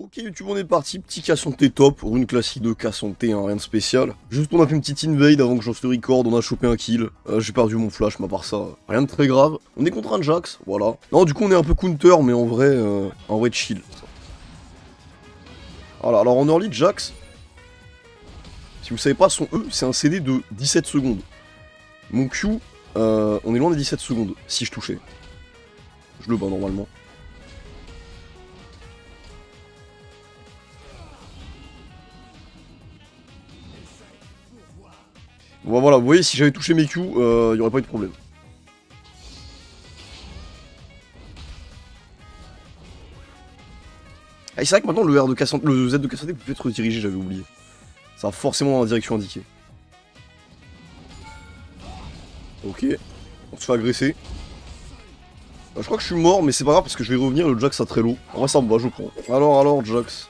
Ok YouTube on est parti, petit T top, pour une classique de T, hein, rien de spécial. Juste on a fait une petite invade avant que j'en se record, on a chopé un kill. Euh, j'ai perdu mon flash, mais à part ça, rien de très grave. On est contre un Jax, voilà. Non du coup on est un peu counter, mais en vrai, euh, en vrai chill. Voilà, alors en early Jax, si vous savez pas, son E c'est un CD de 17 secondes. Mon Q, euh, on est loin des 17 secondes, si je touchais. Je le bats normalement. Bon, voilà, vous voyez, si j'avais touché mes Q, il n'y aurait pas eu de problème. Ah, c'est vrai que maintenant le, R de Cassandre, le Z de Cassandre peut être redirigé, j'avais oublié. Ça va forcément dans la direction indiquée. Ok, on se fait agresser. Bah, je crois que je suis mort, mais c'est pas grave parce que je vais revenir, le Jax a très low. En vrai, ça me va, je prends. Alors, alors, Jax.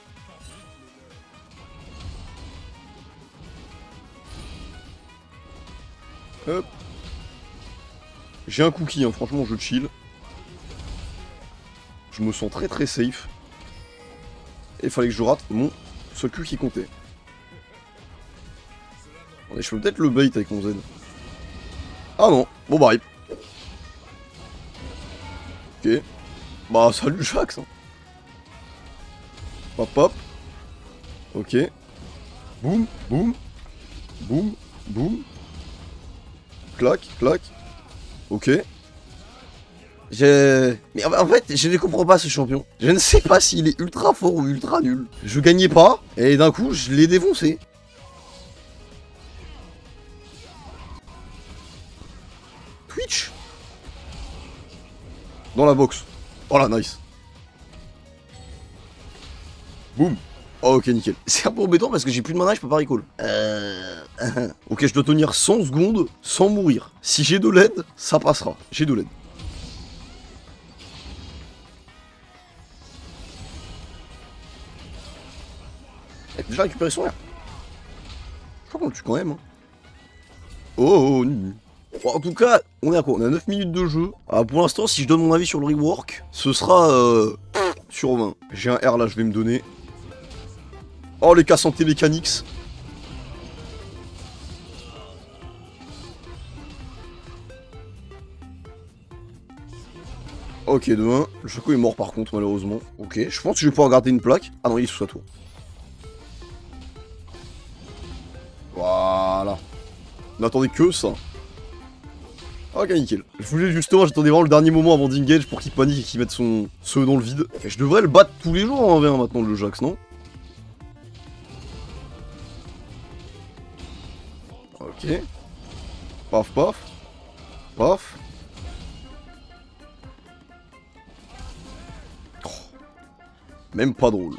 Hop. J'ai un cookie, hein. franchement, je chill. Je me sens très très safe. Et fallait que je rate mon seul cul qui comptait. Je peux peut-être le bait avec mon Z. Ah non, bon bah Ok. Bah salut Jax. Hein. Hop hop. Ok. Boum, boum. Boum, boum. Clac, clac. Ok. J'ai... Mais en fait, je ne comprends pas ce champion. Je ne sais pas s'il est ultra fort ou ultra nul. Je gagnais pas, et d'un coup, je l'ai défoncé. Twitch Dans la box. Oh là, nice. Boum. Oh, ok, nickel. C'est un peu embêtant parce que j'ai plus de mana, je peux pas recall. Euh... ok, je dois tenir 100 secondes sans mourir. Si j'ai de l'aide, ça passera. J'ai de l'aide. Elle a déjà récupéré son air. Je crois qu'on le tue quand même. Hein. Oh, oh en tout cas, on est à quoi? On a 9 minutes de jeu. Ah, pour l'instant, si je donne mon avis sur le rework, ce sera euh, sur 20. J'ai un R là, je vais me donner. Oh, les cas santé mécaniques. Ok, de 1. Le Choco est mort par contre, malheureusement. Ok, je pense que je vais pouvoir garder une plaque. Ah non, il est sous sa tour. Voilà. N'attendez que ça. Ok, nickel. Je voulais justement, j'attendais vraiment le dernier moment avant d'engage pour qu'il panique et qu'il mette son ce dans le vide. Et je devrais le battre tous les jours en V1 maintenant, le Jax, non? Ok. Paf, paf. Paf. Oh. Même pas drôle.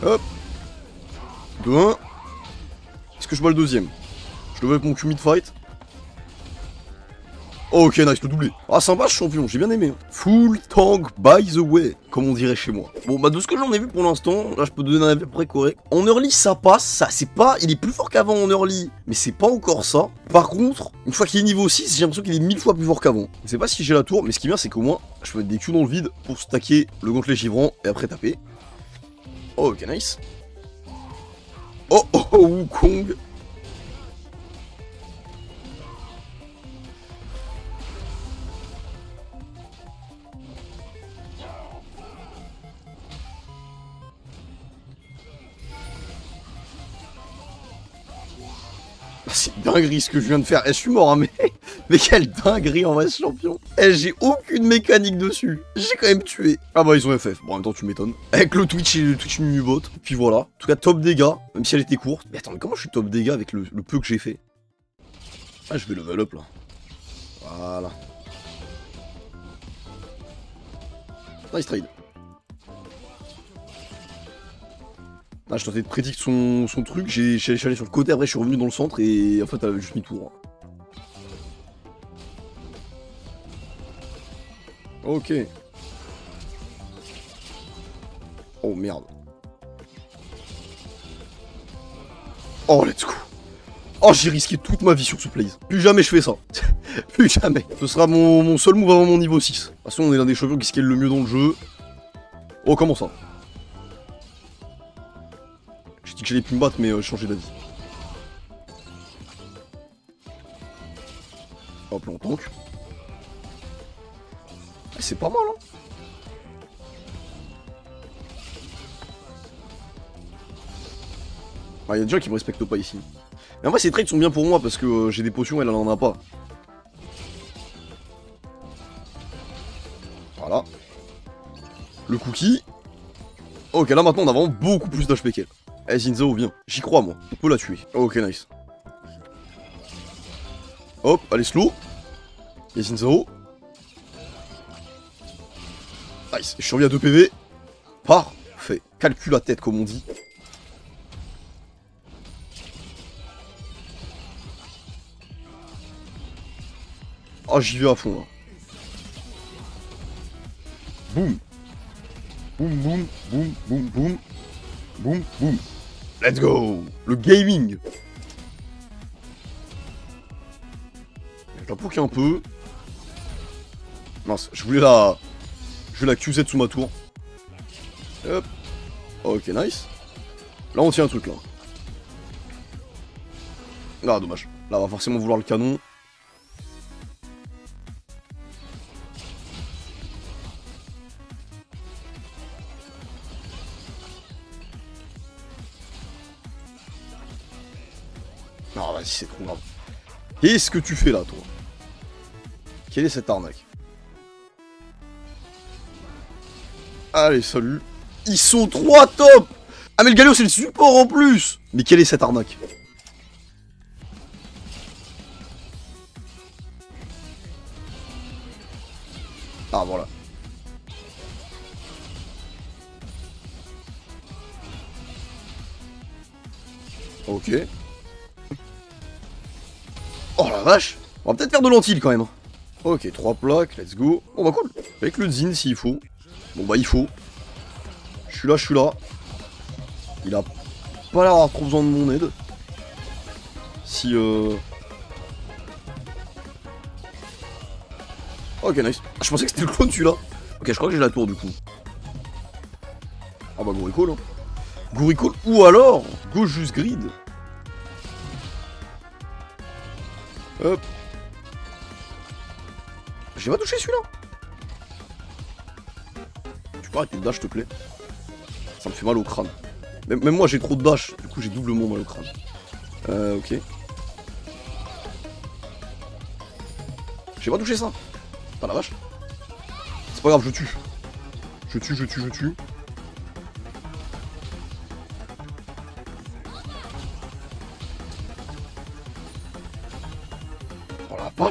Hop 2-1 Est-ce que je bats le deuxième? Je devrais mon Q mid-fight Ok, nice, le doublé. Ah, sympa ce champion, j'ai bien aimé. Full tank by the way, comme on dirait chez moi. Bon, bah de ce que j'en ai vu pour l'instant, là je peux donner un avis correct. En early, ça passe, ça c'est pas... Il est plus fort qu'avant en early, mais c'est pas encore ça. Par contre, une fois qu'il est niveau 6, j'ai l'impression qu'il est mille fois plus fort qu'avant. Je sais pas si j'ai la tour, mais ce qui est bien, c'est qu'au moins, je peux mettre des Q dans le vide pour stacker le gantelet givrant et après taper. Oh, ok, nice. Oh, oh, oh, Wukong C'est dinguerie ce que je viens de faire. Eh, je suis mort, hein, mais... mais quelle dinguerie en vrai, ce champion. Eh, j'ai aucune mécanique dessus. J'ai quand même tué. Ah bah, ils ont FF. Bon, en même temps, tu m'étonnes. Avec le Twitch et le Twitch bot. Puis voilà. En tout cas, top dégâts, même si elle était courte. Mais attends, mais comment je suis top dégâts avec le, le peu que j'ai fait? Ah, je vais level up, là. Voilà. Nice trade. Ah, je tentais de prédire son, son truc, j'ai allé sur le côté, après je suis revenu dans le centre et en fait elle avait juste mis tour. Ok. Oh merde. Oh let's go. Oh j'ai risqué toute ma vie sur ce place. Plus jamais je fais ça. Plus jamais. Ce sera mon, mon seul move avant mon niveau 6. De toute façon, on est l'un des champions qui scale le mieux dans le jeu. Oh, comment ça? Que j'allais plus me battre, mais euh, changer d'avis. Hop là, on tank. Ah, C'est pas mal, hein Ah, y a des gens qui me respectent pas ici. Mais en vrai, ces trades sont bien pour moi parce que euh, j'ai des potions, elle, elle en a pas. Voilà. Le cookie. Ok, là maintenant on a vraiment beaucoup plus d'HP qu'elle. Eh, Zinzao, viens. J'y crois, moi. On peut la tuer. Ok, nice. Hop, allez, slow. Et. Nice. Je suis remis à 2 PV. Parfait. Calcule la tête, comme on dit. Oh, j'y vais à fond, là. Boum. Boum, boum, boum, boum, boum. Boum, boum. Let's go Le gaming Je la poke un peu. Mince, je voulais la... Je voulais la QZ sous ma tour. Hop. Ok, nice. Là, on tient un truc, là. Ah, dommage. Là, on va forcément vouloir le canon. Non, vas-y, c'est trop grave. Qu'est-ce que tu fais là, toi? Quelle est cette arnaque? Allez, salut. Ils sont trois top Ah, mais le Galio, c'est le support en plus Mais quelle est cette arnaque? Ah, voilà. Ok. La vache On va peut-être faire de lentilles quand même. Ok, trois plaques, let's go. Bon bah cool. Avec le zine s'il faut. Bon bah il faut. Je suis là, je suis là. Il a pas l'air d'avoir trop besoin de mon aide. Si euh... Ok nice. Ah, je pensais que c'était le clone celui-là. Ok je crois que j'ai la tour du coup. Ah bah Gouricole hein. Gouricole ou alors Go juste grid. Hop. J'ai pas touché celui-là. Tu peux arrêter de dash, s'il te plaît? Ça me fait mal au crâne. Même, moi, j'ai trop de dash. Du coup, j'ai doublement mal au crâne. Euh, ok. J'ai pas touché ça. Pas la vache? C'est pas grave, je tue. Je tue, je tue, je tue. Oh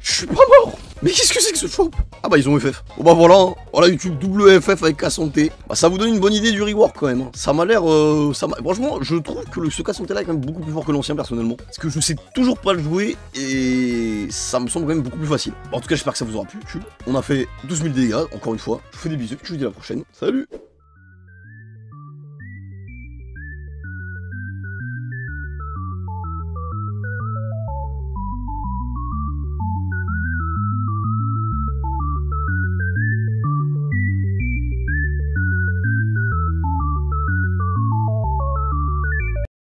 Je suis pas mort Mais qu'est-ce que c'est que ce choc Ah bah ils ont FF. Bon bah voilà, hein. voilà YouTube double FF avec K-Santé. Bah ça vous donne une bonne idée du rework quand même. hein. Ça m'a l'air... euh, Franchement, je trouve que ce K-Santé là est quand même beaucoup plus fort que l'ancien personnellement. Parce que je sais toujours pas le jouer et ça me semble quand même beaucoup plus facile. Bon, en tout cas j'espère que ça vous aura plu. On a fait 12 000 dégâts, encore une fois. Je vous fais des bisous, je vous dis à la prochaine. Salut